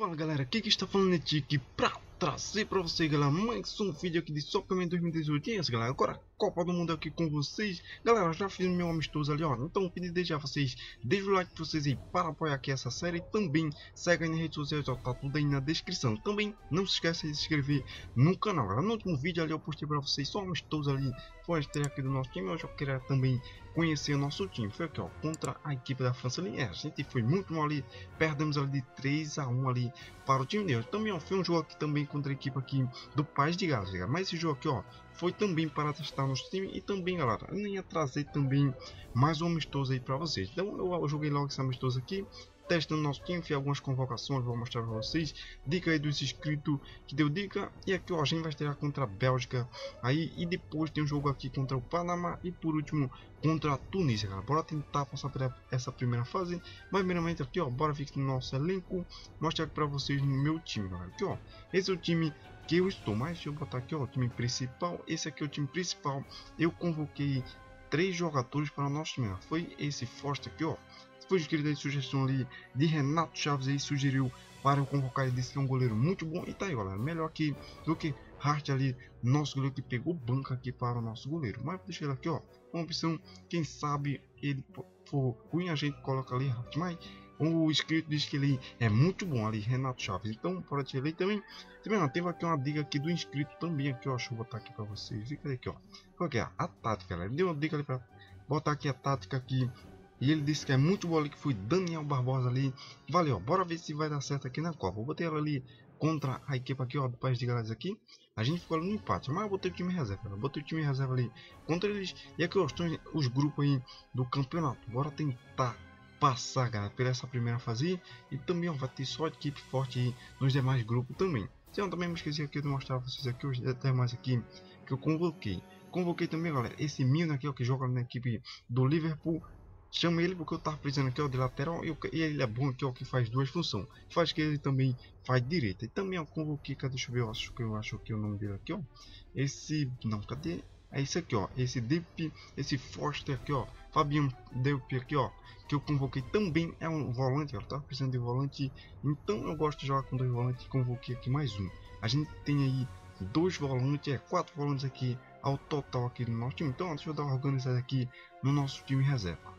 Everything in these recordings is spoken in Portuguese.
Fala galera, aqui que está falando é pra trazer pra vocês galera mais um vídeo aqui de Soccer 2018 E é isso galera, agora Copa do Mundo aqui com vocês. Galera, já fiz meu amistoso ali ó, então pedi desde já vocês Deixa o like de vocês aí para apoiar aqui essa série. Também segue aí nas redes sociais, ó, tá tudo aí na descrição. Também não se esqueça de se inscrever no canal. Galera No último vídeo ali eu postei pra vocês só amistoso ali. Foi a estreia aqui do nosso time, eu queria também conhecer o nosso time. Foi aqui ó, contra a equipe da França ali. É, a gente foi muito mal ali, perdemos ali de 3 a 1 ali para o time deles. Também ó, foi um jogo aqui também contra a equipe aqui do Paz de Gales, galera. Mas esse jogo aqui, ó, foi também para testar nosso time e também, galera, eu ia trazer também mais um amistoso aí para vocês. Então eu joguei logo esse amistoso aqui, testando nosso time, fiz algumas convocações, vou mostrar para vocês. Dica aí dos inscritos que deu dica. E aqui ó, a gente vai estrear contra a Bélgica. Aí e depois tem um jogo aqui contra o Panamá e por último contra a Tunísia, galera. Bora tentar passar por essa primeira fase. Mas primeiramente aqui ó, bora ficar no nosso elenco, mostrar aqui para vocês no meu time, galera. Aqui ó, esse é o time que eu estou, mas deixa eu botar aqui ó, o time principal. Esse aqui é o time principal. Eu convoquei três jogadores para o nosso time. Foi esse Foster aqui ó foi escrita a sugestão ali de Renato Chaves aí sugeriu para eu convocar ele disse que é um goleiro muito bom e tá aí galera melhor que do que Hart ali nosso goleiro que pegou banca aqui para o nosso goleiro mas deixa ele aqui ó uma opção quem sabe ele for ruim a gente coloca ali Hart mas o inscrito diz que ele é muito bom ali Renato Chaves então pode tirar ele também também não, teve aqui uma dica aqui do inscrito também aqui ó deixa eu botar aqui para vocês fica aqui ó qual que é a tática galera ele deu uma dica ali para botar aqui a tática aqui e ele disse que é muito bom ali, que foi Daniel Barbosa ali. Valeu, bora ver se vai dar certo aqui na Copa. Eu botei ela ali contra a equipe aqui, ó, do País de Gales aqui. A gente ficou ali no empate, mas eu botei o time reserva. Eu botei o time reserva ali contra eles. E aqui, ó, estão os grupos aí do campeonato. Bora tentar passar, galera, por essa primeira fase. E também, ó, vai ter só equipe forte nos demais grupos também. Então, também me esqueci aqui de mostrar pra vocês aqui os demais aqui que eu convoquei. Convoquei também, galera, esse Milner aqui, ó, que joga na equipe do Liverpool. Chama ele porque eu tava precisando aqui ó, de lateral e, ele é bom aqui ó, que faz duas funções. Faz que ele também faz direita. E também eu convoquei, cadê, deixa eu ver, eu acho que eu acho que o nome dele aqui ó. Esse, não, cadê? É esse aqui ó, esse Deep, esse Foster aqui ó. Fabian Deep aqui ó, que eu convoquei também é um volante, ó, tá precisando de volante. Então eu gosto de jogar com dois volantes, convoquei aqui mais um. A gente tem aí dois volantes, é quatro volantes aqui ao total aqui no nosso time. Então deixa eu dar uma organizada aqui no nosso time reserva.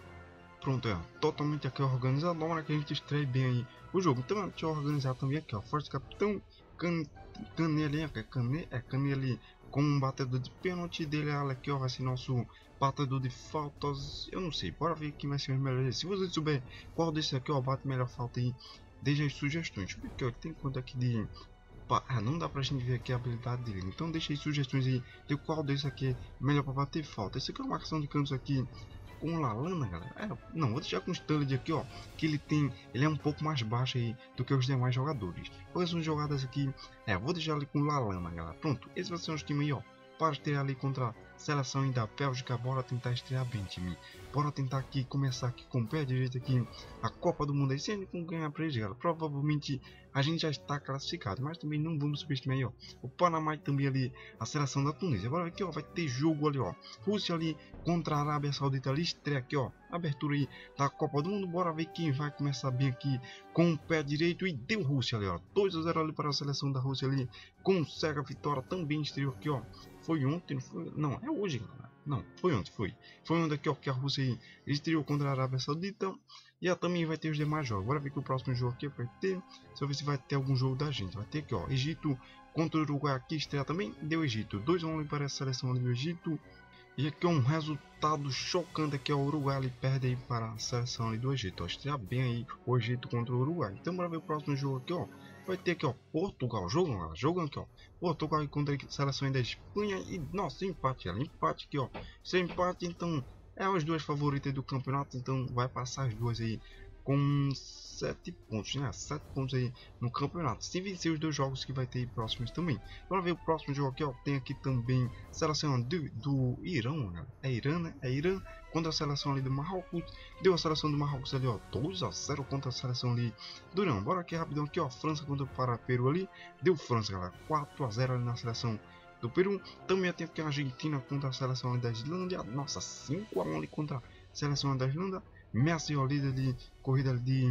Pronto, é totalmente aqui organizado, hora que a gente estreia bem aí o jogo. Então deixa eu organizar também aqui, ó, Forte Capitão, can, Canele, é é Canele com um batedor de pênalti dele, vai ser nosso batedor de faltas, eu não sei, bora ver quem vai ser os melhores. Se você souber qual desse aqui ó, bate melhor falta aí, deixa as sugestões, porque ó, tem quanto aqui de ah, não dá pra gente ver aqui a habilidade dele. Então deixa aí sugestões aí de qual desse aqui é melhor para bater falta. Esse aqui é uma marcação de cantos aqui com o Lalana, galera. É, não, vou deixar com o Sturridge aqui, ó. Que ele tem. Ele é um pouco mais baixo aí do que os demais jogadores. Quais são jogadas aqui? É, vou deixar ali com o Lalana, galera. Pronto, esse vai ser o time aí, ó. Para ter ali contra seleção da Bélgica, bora tentar estrear bem, time. Bora tentar aqui começar aqui com o pé direito aqui a Copa do Mundo aí, sem com ganhar pra eles. Provavelmente a gente já está classificado, mas também não vamos subestimar aí, ó. O Panamá e também ali a seleção da Tunísia. Bora ver aqui, ó, vai ter jogo ali, ó. Rússia ali contra a Arábia Saudita ali, estreia aqui, ó. Abertura aí da Copa do Mundo. Bora ver quem vai começar bem aqui com o pé direito e deu Rússia ali, ó. 2 a 0 ali para a seleção da Rússia ali. Consegue a vitória também estreou aqui, ó. Foi ontem, não foi? Não, é hoje, galera. Não, foi ontem, foi. Foi onde aqui, ó, que a Rússia estreou contra a Arábia Saudita. E ela também vai ter os demais jogos. Bora ver que o próximo jogo aqui vai ter. Eu ver se vai ter algum jogo da gente. Vai ter aqui, ó. Egito contra o Uruguai aqui, estreia também. Deu Egito. 2 a 1 para a seleção do Egito. E aqui é um resultado chocante aqui, ó, o Uruguai ele perde aí para a seleção ali do Egito, ó, estreia bem aí o Egito contra o Uruguai. Então bora ver o próximo jogo aqui, ó, vai ter aqui, ó, Portugal, jogando, jogando aqui, ó, Portugal contra a seleção da Espanha e, nossa, empate, ela, empate aqui, ó, sem empate, então, é as duas favoritas do campeonato, então vai passar as duas aí com 7 pontos, né? 7 pontos aí no campeonato. Se vencer os dois jogos que vai ter próximos também. Bora ver o próximo jogo aqui, ó. Tem aqui também seleção do, do Irã, né? É Irã, né? É Irã contra a seleção ali do Marrocos. Deu a seleção do Marrocos ali, ó. 2 a 0 contra a seleção ali do Irã. Bora aqui rapidão aqui, ó. França contra o Peru ali. Deu França, galera. 4 a 0 ali na seleção do Peru. Também tem aqui a Argentina contra a seleção da Islândia. Nossa, 5 a 1 ali contra a seleção da Islândia. Messi, ó, líder de corrida de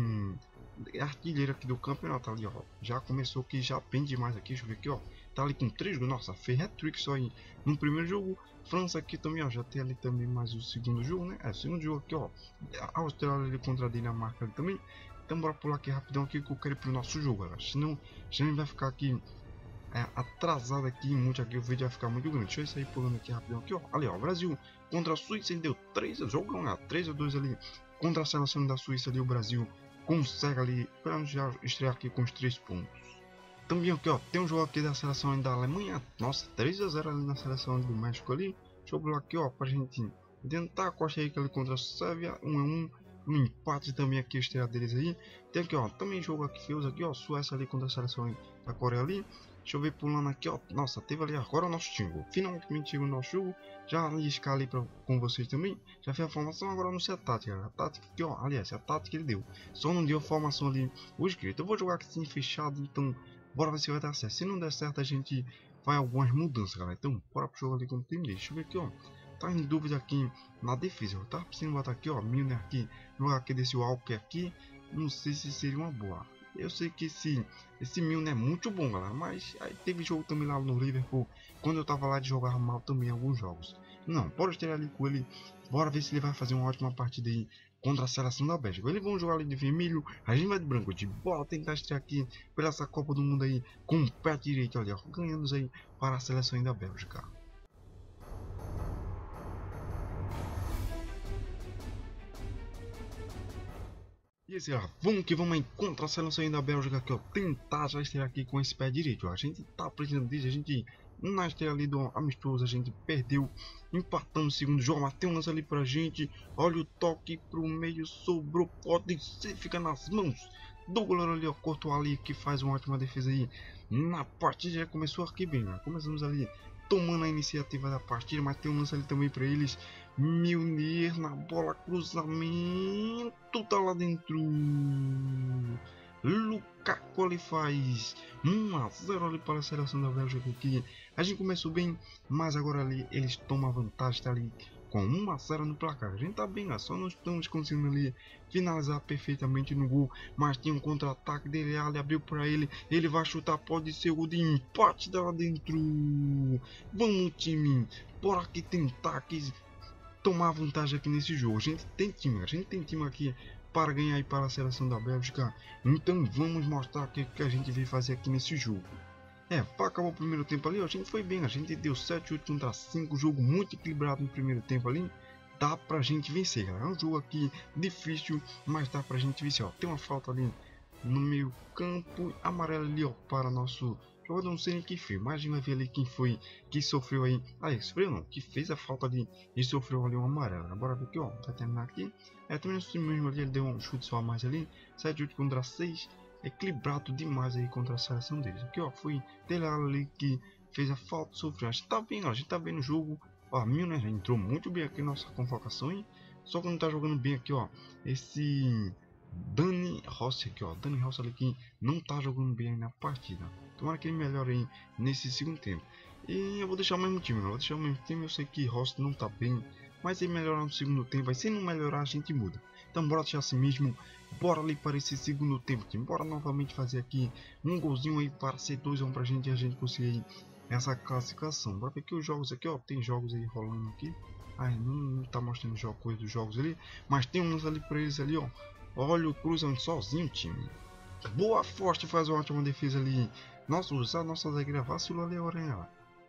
artilheiro aqui do campeonato ali, ó. Já começou que já bem demais aqui, deixa eu ver aqui, ó. Tá ali com três gols, nossa, fez hat-trick só aí no primeiro jogo. França aqui também, ó, já tem ali também mais o segundo jogo, né? É, segundo jogo aqui, ó. A Austrália ali contra a Dinamarca ali também. Então bora pular aqui rapidão aqui que eu quero ir pro nosso jogo, galera. Senão, senão vai ficar aqui é, atrasado aqui muito aqui, o vídeo vai ficar muito grande. Deixa eu sair pulando aqui rapidão aqui, ó. Ali, ó, Brasil contra a Suíça, deu 3 jogos, né? 3 a 2 ali contra a seleção da Suíça ali, o Brasil consegue ali, para já estrear aqui com os 3 pontos. Também aqui, ó, tem um jogo aqui da seleção da Alemanha, nossa, 3 a 0 ali na seleção do México ali. Deixa eu pular aqui, ó, pra gente tentar a Costa Rica ali contra a Sérvia, 1 a 1 um empate também aqui a estreia deles aí. Tem aqui, ó, também jogo aqui feio aqui, ó, Suécia ali contra a seleção da Coreia ali. Deixa eu ver pulando aqui, ó. Nossa, teve ali agora o nosso time. Finalmente o nosso jogo. Já liscar ali pra, com vocês também. Já fez a formação, agora não sei a tática. A tática aqui, ó. Aliás, a tática ele deu. Só não deu a formação ali o escrito. Eu vou jogar aqui assim fechado, então bora ver se vai dar certo. Se não der certo, a gente vai algumas mudanças, galera. Então, bora pro jogo ali com o time Deixa eu ver aqui, ó. Tá em dúvida aqui na defesa. Eu tava precisando botar aqui, ó. Milner aqui. Jogar aqui desse Walker aqui. Não sei se seria uma boa. Eu sei que esse, esse Milner é muito bom, galera. Mas aí teve jogo também lá no Liverpool. Quando eu tava lá de jogar mal também alguns jogos. Não, bora ter ali com ele. Bora ver se ele vai fazer uma ótima partida aí contra a seleção da Bélgica. Eles vão jogar ali de vermelho, a gente vai de branco. De bora tentar estrear aqui pela essa Copa do Mundo aí com o pé direito ali, ó, ganhando aí para a seleção da Bélgica. E esse, ó, vamos que vamos encontrar a seleção da Bélgica aqui, ó, tentar já estrear aqui com esse pé direito, ó. A gente tá precisando disso, a gente na estreia ali do amistoso a gente perdeu, empatamos o segundo jogo, mas tem um lance ali pra gente, olha o toque pro meio, sobrou, pode ser, fica nas mãos do goleiro ali, ó, cortou ali, que faz uma ótima defesa aí, na partida já começou aqui bem, né? começamos ali tomando a iniciativa da partida, mas tem um lance ali também para eles. Milner na bola, cruzamento, tá lá dentro. Lukaku ali faz 1 a 0 ali para a seleção da Bélgica aqui. A gente começou bem, mas agora ali eles tomam vantagem, tá ali com 1 a 0 no placar. A gente tá bem, só não estamos conseguindo ali finalizar perfeitamente no gol, mas tem um contra-ataque dele, ali abriu para ele, ele vai chutar, pode ser o de empate lá dentro. Vamos time, bora aqui tentar aqui tomar vantagem aqui nesse jogo. A gente tem time, a gente tem time aqui para ganhar aí para a seleção da Bélgica. Então vamos mostrar o que, que a gente veio fazer aqui nesse jogo. É, para acabar o primeiro tempo ali, a gente foi bem, a gente deu 7, 8 contra 5, jogo muito equilibrado no primeiro tempo ali. Dá pra gente vencer, galera. É um jogo aqui difícil, mas dá pra gente vencer, ó. Tem uma falta ali no meio campo, amarelo ali, ó, para nosso jogador, não sei nem quem fez, mas ver ali quem foi que sofreu aí, ah, sofreu não, que fez a falta ali e sofreu ali um amarelo, bora ver aqui, ó, vai terminar aqui, é, também no mesmo ali, ele deu um chute só mais ali, 7, 8 contra 6, equilibrado demais aí contra a seleção deles. Aqui ó, foi dele ali que fez a falta, sofreu. A gente tá bem, a gente tá bem no jogo. Ó, Milner entrou muito bem aqui na nossa convocação. Hein? Só que não tá jogando bem aqui, ó. Esse Dani Rossi aqui, ó. Dani Rossi ali que não tá jogando bem na partida. Tomara que ele melhore aí nesse segundo tempo. E eu vou deixar o mesmo time, eu vou deixar o mesmo time. Eu sei que Rossi não tá bem, mas ele melhorar no segundo tempo. Aí se não melhorar, a gente muda. Então bora deixar assim mesmo. Bora ali para esse segundo tempo. Bora novamente fazer aqui um golzinho aí para ser 2 para a gente e a gente conseguir essa classificação. Bora ver aqui os jogos aqui, ó. Tem jogos aí rolando aqui. Ai, não, não tá mostrando jogo, coisa dos jogos ali. Mas tem uns ali para eles ali, ó. Olha o cruzando sozinho, time. Boa Forte faz uma ótima defesa ali. Nossa, usar nossa zagueira vacilou ali a hora,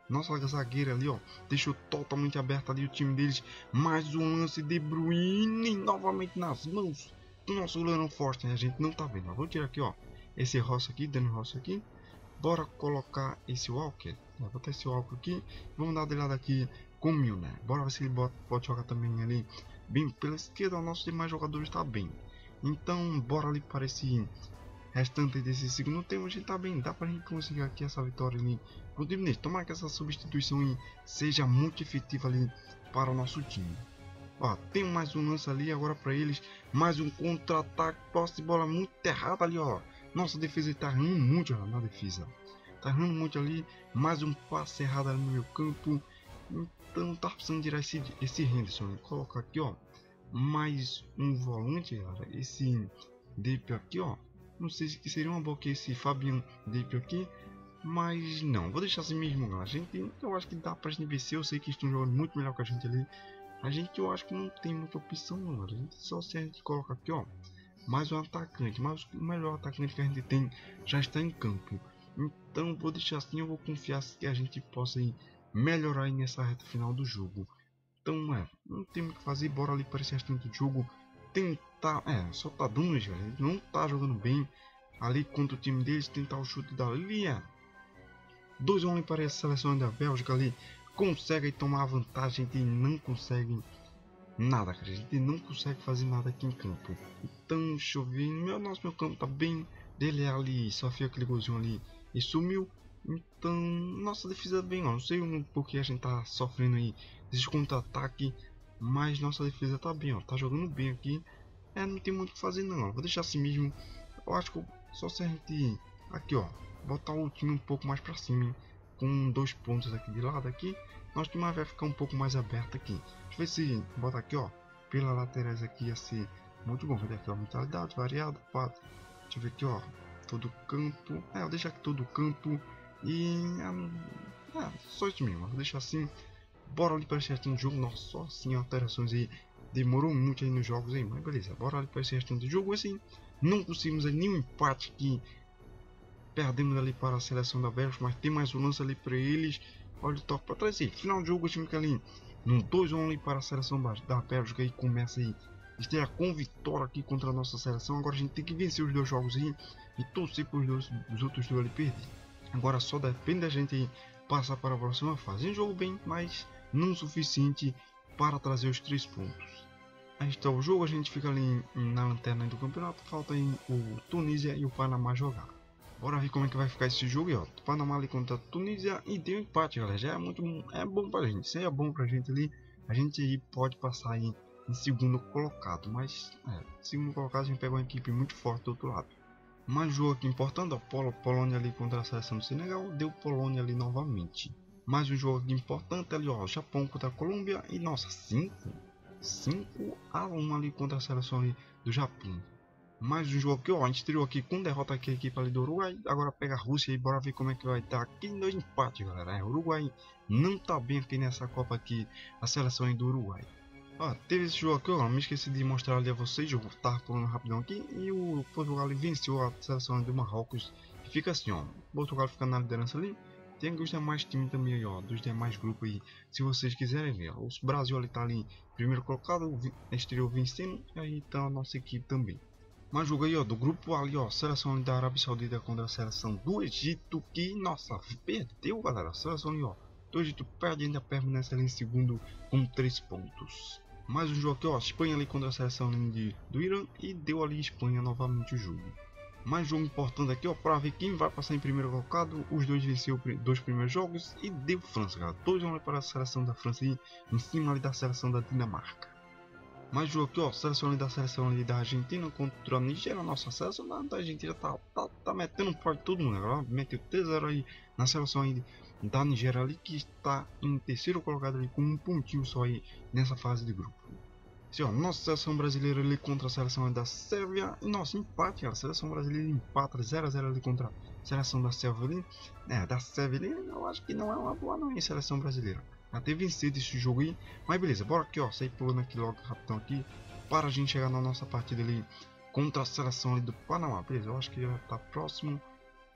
nossa zagueira ali, ó, deixou totalmente aberto ali o time deles. Mais um lance de Bruyne novamente nas mãos do nosso forte. Né? A gente não tá vendo. Eu vou tirar aqui, ó, esse roça aqui, dando roça aqui. Bora colocar esse Walker. Vou botar esse Walker aqui. Vamos dar de lado aqui com o Milner. Bora ver se ele bota, pode jogar também ali. Bem pela esquerda, o nosso demais jogadores está bem. Então, bora ali para esse restante desse segundo tempo. A gente tá bem, dá pra gente conseguir aqui essa vitória ali pro Dimnês. Tomara que essa substituição seja muito efetiva ali para o nosso time. Ó, tem mais um lance ali agora para eles. Mais um contra-ataque. Posse de bola muito errada ali, ó. Nossa defesa está errando muito ó, na defesa. Tá errando muito ali. Mais um passe errado ali no meu campo. Então tá precisando tirar esse, esse Henderson. Colocar aqui, ó. Mais um volante, galera. Esse Deep aqui, ó. Não sei se seria uma boa que esse Fabian Deep aqui. Mas não, vou deixar assim mesmo, galera. A gente, eu acho que dá pra gente vencer. Eu sei que estão jogando muito melhor que a gente ali. A gente, eu acho que não tem muita opção, não. A gente, só se a gente coloca aqui, ó. Mais um atacante. Mas o melhor atacante que a gente tem já está em campo. Então, vou deixar assim. Eu vou confiar que a gente possa melhorar nessa reta final do jogo. Então, é, não tem o que fazer. Bora ali para esse restante do jogo. Tentar, é, só tá dando, velho. Ele não tá jogando bem. Ali contra o time deles, tentar o chute da linha. Dois homens para a seleção da Bélgica ali. Conseguem tomar vantagem e não conseguem nada, cara. A gente não consegue fazer nada aqui em campo. Então, ver. Meu, nosso meu campo tá bem. Dele é ali, só fez aquele golzinho ali e sumiu. Então, nossa defesa é bem, ó. Não sei porque a gente tá sofrendo aí esse contra-ataque, mas nossa defesa tá bem, ó. Tá jogando bem aqui. É, não tem muito o que fazer não. Vou deixar assim mesmo. Eu acho que só se a gente aqui, ó, botar o time um pouco mais para cima, hein? com dois pontos aqui de lado aqui, nosso time vai ficar um pouco mais aberto aqui. Deixa eu ver se bota aqui, ó, pela laterais aqui ia ser muito bom. Ver aqui, ó, mentalidade variada, pá. Deixa eu ver aqui, ó, todo campo. É, eu deixo aqui todo campo e é, é, só isso mesmo. Vou deixar assim. Bora ali para restante do jogo. Nossa, só assim alterações aí. Demorou muito aí nos jogos aí, mas beleza. Bora ali para restante do jogo. Assim, não conseguimos aí nenhum empate aqui. Perdemos ali para a seleção da Bélgica, mas tem mais um lance ali para eles. Olha o toque para trás aí. Final do jogo, o time que ali no 2-1 ali para a seleção da Bélgica aí começa aí. Esteja com vitória aqui contra a nossa seleção. Agora a gente tem que vencer os dois jogos aí e torcer para os, dois, os outros dois ali perder. Agora só depende da gente aí passar para a próxima fase. Um jogo bem, mas não suficiente para trazer os três pontos. Aí está o jogo, a gente fica ali na lanterna do campeonato, falta aí o Tunísia e o Panamá jogar. Bora ver como é que vai ficar esse jogo aí, ó. Panamá ali contra a Tunísia e deu um empate, galera. Já é muito é bom pra gente. Se é bom pra gente ali, a gente aí pode passar aí em segundo colocado. Mas, é, segundo colocado a gente pega uma equipe muito forte do outro lado. Mais jogo aqui importante, ó. Pol Polônia ali contra a seleção do Senegal. Deu Polônia ali novamente. Mais um jogo importante ali, ó. Japão contra a Colômbia. E nossa, 5 5 a 1 ali contra a seleção ali do Japão. Mais um jogo aqui, ó. A gente estreou aqui com derrota aqui a equipe ali do Uruguai. Agora pega a Rússia e bora ver como é que vai estar aqui no empate, galera. É, o Uruguai não tá bem aqui nessa Copa aqui, a seleção aí do Uruguai. Teve esse jogo aqui, ó. Me esqueci de mostrar ali a vocês. Eu estar pulando rapidão aqui. E o Portugal venceu a seleção do Marrocos. Fica assim, ó. Portugal fica na liderança ali. Tem os demais times também aí, ó, dos demais grupos aí, se vocês quiserem ver. O Brasil ali tá ali, primeiro colocado, estreou vencendo, e aí tá a nossa equipe também. Mas jogo aí, ó, do grupo ali, ó, seleção da Arábia Saudita contra a seleção do Egito, que, nossa, perdeu, galera, a seleção ali, ó, do Egito perde, ainda permanece ali em segundo com 3 pontos. Mais um jogo aqui, ó, Espanha ali contra a seleção de, do Irã, e deu ali Espanha novamente o jogo. Mais jogo importante aqui, ó, para ver quem vai passar em primeiro colocado. Os dois venceu dois primeiros jogos e deu França, galera. Dois vão para a seleção da França em cima ali da seleção da Dinamarca. Mais jogo aqui, ó, seleção ali da seleção ali da Argentina contra a Nigéria. Nossa, seleção da, Argentina tá, tá, tá metendo pau de todo mundo, galera. Meteu 3-0 aí na seleção aí da Nigéria ali, que está em terceiro colocado ali com um pontinho só aí nessa fase de grupo. Ó, nossa seleção brasileira ali contra a seleção da Sérvia. E nosso empate, a seleção brasileira empata 0x0 ali contra a seleção da Sérvia ali. É, da Sérvia ali, eu acho que não é uma boa não, hein, seleção brasileira. Até vencer esse jogo aí. Mas beleza, bora aqui, ó, sair pulando aqui logo rapidão aqui. Para a gente chegar na nossa partida ali contra a seleção ali do Panamá. Beleza, eu acho que já tá próximo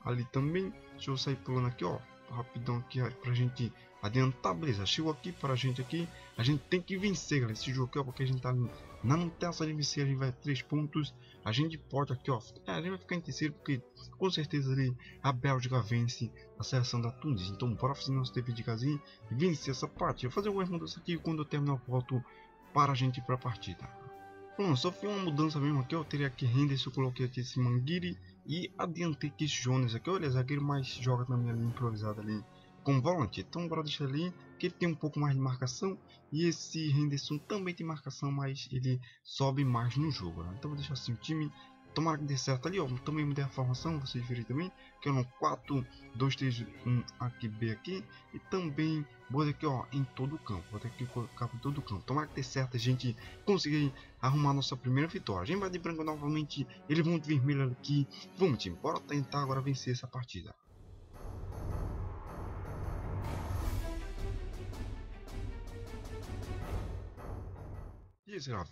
ali também. Deixa eu sair pulando aqui, ó rapidão aqui pra gente adiantar, beleza, chegou aqui pra gente aqui, a gente tem que vencer, galera, esse jogo aqui, ó, porque a gente tá na lanterna de vencer, a gente vai 3 pontos, a gente pode aqui, ó, é, a gente vai ficar em terceiro, porque com certeza ali a Bélgica vence a seleção da Tunísia, então bora fazer nosso dever de casinha e vencer essa partida, fazer algumas mudanças aqui, quando eu terminar eu volto para a gente ir pra partida. Bom, só foi uma mudança mesmo aqui, eu teria que render se eu coloquei aqui esse Manguiri e adiantei que Jones aqui, olha, zagueiro mais joga também ali improvisado ali com volante. Então bora deixar ali que ele tem um pouco mais de marcação e esse Henderson também tem marcação, mas ele sobe mais no jogo. Né? Então vou deixar assim o time Tomara que dê certo ali, ó. Também mudei a formação, vocês viram também. Que é no 4, 2, 3, 1 aqui, B aqui. E também botei aqui, ó, em todo o campo. Botei aqui colocar em todo o campo. Tomara que dê certo a gente conseguir arrumar nossa primeira vitória. A gente vai de branco novamente. Eles vão de vermelho aqui. Vamos, time. Bora tentar agora vencer essa partida.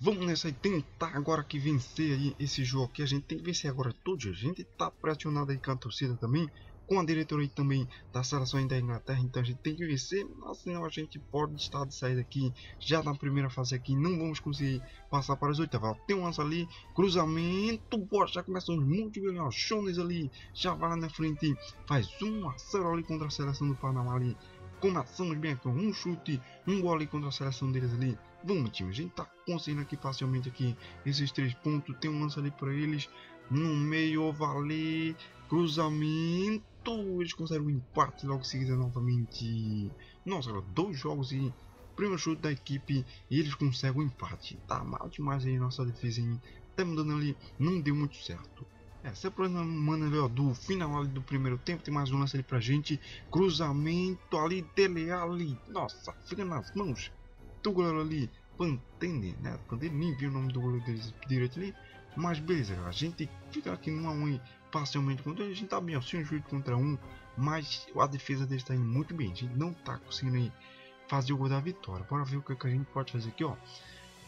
Vamos nessa e tentar agora que vencer aí esse jogo aqui. A gente tem que vencer agora todo A gente tá pressionado aí com a torcida também. Com a diretoria também da seleção da Inglaterra. Então a gente tem que vencer. Senão a gente pode estar de sair daqui já na primeira fase aqui. Não vamos conseguir passar para as oitavas. Tem um lance ali. Cruzamento. Bora, já começamos muito bem. Ó, Jones ali. Já vai lá na frente. Faz 1 a 0 ali contra a seleção do Panamá ali. Começamos bem aqui. Um chute. Um gol ali contra a seleção deles ali. Vamos, time. A gente tá conseguindo aqui facilmente aqui esses três pontos. Tem um lance ali para eles. No meio, vale. Cruzamento. Eles conseguem o empate logo em seguida novamente. Nossa, dois jogos e primeiro chute da equipe e eles conseguem o empate. Tá mal demais aí nossa defesa. Hein? Tá mudando ali. Não deu muito certo. É, se aproximando ali, ó, do final ali do primeiro tempo, tem mais um lance ali pra gente. Cruzamento ali, Dele ali. Nossa, fica nas mãos do goleiro ali, Pantene, né? Pantene nem viu o nome do goleiro deles direito ali. Mas beleza, a gente fica aqui numa 1 parcialmente contra a gente tá bem, um jogo contra um, mas a defesa deles está indo muito bem. A gente não tá conseguindo aí fazer o gol da vitória. Bora ver o que, que a gente pode fazer aqui, ó,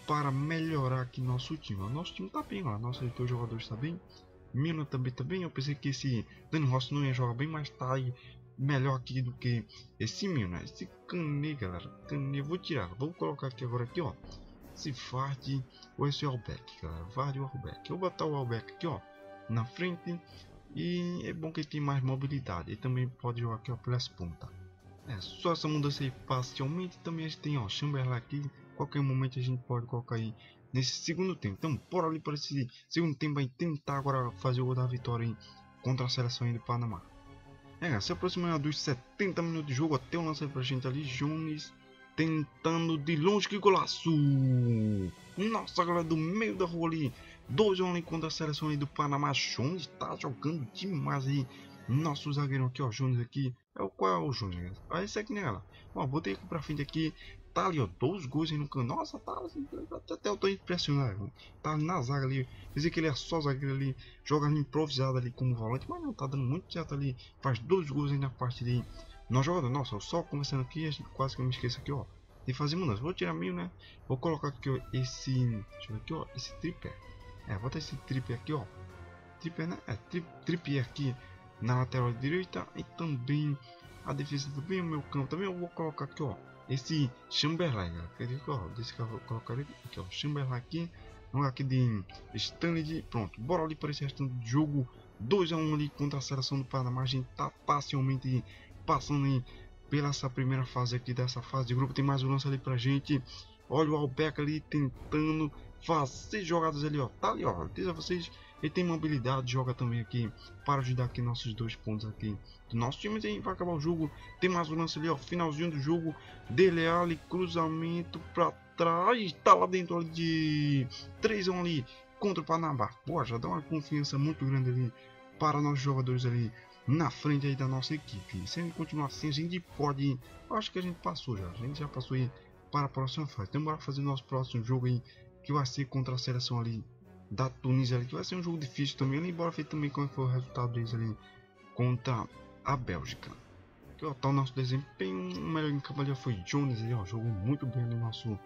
para melhorar aqui nosso time. O nosso time tá bem, ó, nossos dois jogadores tá bem. Mina também bem. Eu pensei que esse Dani Ross não ia jogar bem, tá aí melhor aqui do que esse meu, né? Esse Cane, galera. Cane, vou tirar. Vou colocar aqui agora aqui, ó. Esse Fard ou esse Albeck, galera. Vard ou Albeck. Eu vou botar o Albeck aqui, ó. Na frente. E é bom que ele tem mais mobilidade. Ele também pode jogar aqui, ó, pelas pontas. É, só essa mudança aí parcialmente. Também a gente tem, ó, Chamberlain aqui. Qualquer momento a gente pode colocar aí nesse segundo tempo. Então, bora ali para esse segundo tempo aí tentar agora fazer o gol da vitória aí contra a seleção do Panamá. É, se aproximando dos 70 minutos de jogo, até o lance pra gente ali, Jones tentando de longe, que golaço! Nossa, galera, do meio da rua ali, 2 ali contra a seleção do Panamá, Jones tá jogando demais aí, nosso zagueiro aqui, ó, Jones aqui, é o qual é o Jones? Ah, esse aqui nela, ó, botei aqui pra frente aqui, tá ali, ó, dois gols aí no canto. Nossa, tá assim, até eu tô impressionado. Tá ali na zaga ali. Dizer que ele é só zagueiro ali, jogando improvisado ali como volante, mas não, tá dando muito certo ali. Faz dois gols aí na parte de nós jogando. Nossa, só começando aqui, quase que eu me esqueço aqui, ó. De fazer mudança. Vou tirar meio, né? Vou colocar aqui, ó, esse. Deixa eu ver aqui, ó. Esse tripé. É, bota esse tripé aqui, ó. Tripé, né? É, tri, tripé aqui na lateral direita e também a defesa também, o meu campo também. Eu vou colocar aqui, ó esse Chamberlain, aquele, ó, desse que eu colocar aqui, ó, Chamberlain aqui, vamos aqui de Stanley, pronto, bora ali para esse restante de jogo, 2 a 1 ali contra a seleção do Panamá, a gente tá parcialmente passando aí pela essa primeira fase aqui dessa fase de grupo, tem mais um lance ali pra gente, olha o Albeck ali tentando fazer jogadas ali, ó, tá ali, ó, diz a vocês, ele tem mobilidade, joga também aqui para ajudar aqui nossos dois pontos aqui do nosso time. E vai acabar o jogo. Tem mais um lance ali, ó. Finalzinho do jogo. Dele ali, cruzamento para trás. Tá lá dentro ali de 3 1 ali contra o Panamá. Pô, já dá uma confiança muito grande ali para nossos jogadores ali na frente aí da nossa equipe. Se a gente continuar assim, a gente pode. Acho que a gente passou já. A gente já passou aí para a próxima fase. Então bora fazer nosso próximo jogo aí. Que vai ser contra a seleção ali da Tunísia ali, que vai ser um jogo difícil também, embora ver também como foi o resultado deles ali contra a Bélgica. Que ó, tá o nosso desempenho, o melhor em campo ali foi Jones, ali, ó, jogou muito bem ali nosso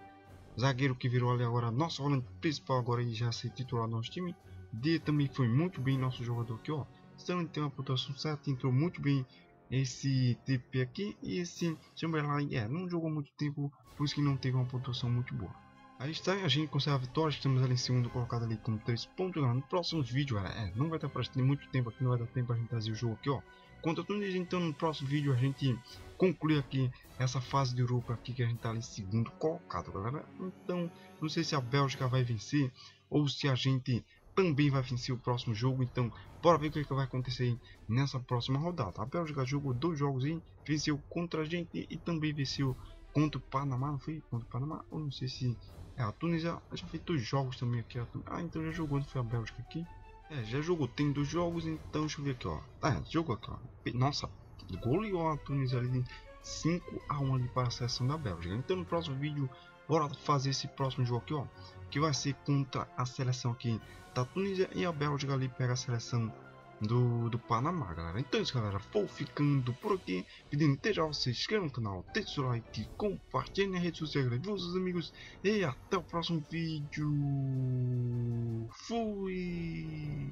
zagueiro que virou ali agora nosso volante principal agora e já se titular no nosso time. D também foi muito bem nosso jogador aqui, ó. Stanley tem uma pontuação certa, entrou muito bem esse TP aqui e esse Chamberlain, é, não jogou muito tempo, por isso que não teve uma pontuação muito boa. Aí está, a gente consegue a vitória, estamos ali em segundo colocado ali com 3 pontos. No próximo vídeo, galera, é, não vai pra ter muito tempo aqui, não vai dar tempo pra gente trazer o jogo aqui, ó. Contra tudo isso, então no próximo vídeo a gente conclui aqui essa fase de Europa aqui que a gente tá ali em segundo colocado, galera. Então, não sei se a Bélgica vai vencer ou se a gente também vai vencer o próximo jogo. Então, bora ver o que, é vai acontecer nessa próxima rodada. A Bélgica jogou dois jogos aí, venceu contra a gente e também venceu contra o Panamá, não foi? Contra o Panamá, ou não sei se é, a Tunísia já fez dois jogos também aqui. Ah, então já jogou, foi a Bélgica aqui. É, já jogou, tem dois jogos, então deixa eu ver aqui, ó. Ah, jogou aqui, ó. Nossa, goleou a Tunísia ali 5 a 1 ali para a seleção da Bélgica. Então no próximo vídeo, bora fazer esse próximo jogo aqui, ó. Que vai ser contra a seleção aqui da Tunísia e a Bélgica ali pega a seleção do, do Panamá, galera. Então é isso, galera. Vou ficando por aqui. Pedindo até já se inscreva no canal, deixe seu like, compartilhe nas redes sociais com seus amigos. E até o próximo vídeo. Fui!